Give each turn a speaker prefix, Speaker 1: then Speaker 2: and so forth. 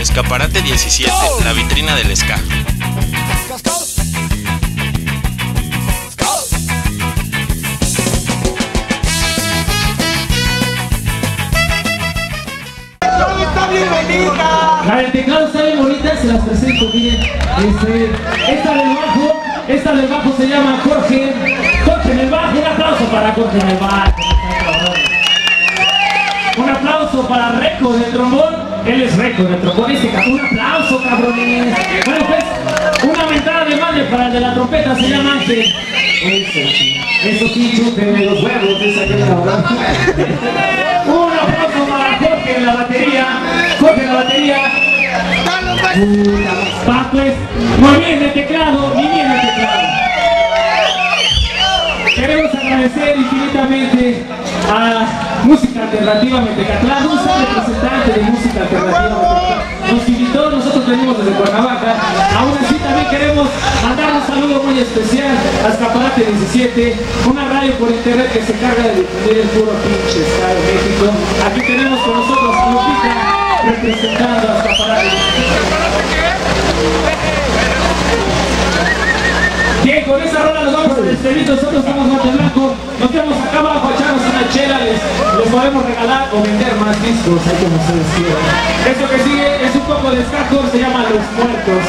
Speaker 1: Escaparate 17, la vitrina del ska.
Speaker 2: La del teclado está bien bonita, se las presento, miren. Este, esta del bajo, esta del bajo se llama Jorge. Jorge en el bajo, un aplauso para Jorge en el bajo. Un aplauso para. Cabrón, un aplauso, cabrones. Bueno, pues, una mentada de madre para el de la trompeta se llama Ángel. Eso sí, eso sí, chúpenme los huevos, esa que la verdad. Un aplauso para Jorge en la batería. Jorge en la batería. Va pues, muy bien el teclado, muy bien el teclado. Queremos agradecer infinitamente a Música Alternativa Metecatlán, un representante de Música Alternativa. Nos invitó, nosotros venimos desde Cuernavaca. Aún así también queremos mandar un saludo muy especial a Escaparate 17, una radio por internet que se encarga de difundir el puro pinche ska de México. Aquí tenemos con nosotros a Lupita representando a con esa rola nos vamos a despedir, nosotros somos Mate Blanco, nos vemos acá abajo a echarnos una chela, les, les podemos regalar o vender más discos, ahí como ustedes quieran. Esto que sigue es un poco de ska, se llama Los Muertos.